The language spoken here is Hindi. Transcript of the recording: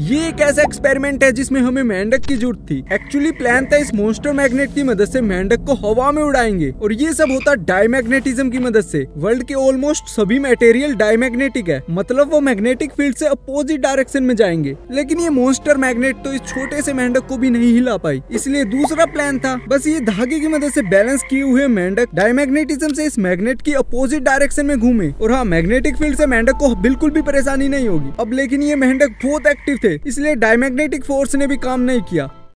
ये एक ऐसा एक्सपेरिमेंट है जिसमें हमें मेंढक की ज़रूरत थी। एक्चुअली प्लान था इस मोस्टर मैग्नेट की मदद से मेंढक को हवा में उड़ाएँगे। और ये सब होता डायमैग्नेटिज्म की मदद से। वर्ल्ड के ऑलमोस्ट सभी मटेरियल डायमैग्नेटिक है। मतलब वो मैग्नेटिक फ़ील्ड से अपोजिट डायरेक्शन में जाएँगे। लेकिन ये मोस्टर मैग्नेट तो इस छोटे से मेंढक को भी नहीं हिला पाई। इसलिए दूसरा प्लान था। बस ये धागे की मदद से बैलेंस किए हुए मेंढक डायमैग्नेटिज्म से इस मैग्नेट की अपोजिट डायरेक्शन में घूमे। और हाँ मैग्नेटिक फ़ील्ड से मेंढक को बिल्कुल भी परेशानी नहीं होगी। अब लेकिन ये मेंढक बहुत एक्टिव थे इसलिए डायमैग्नेटिक फोर्स ने भी काम नहीं किया।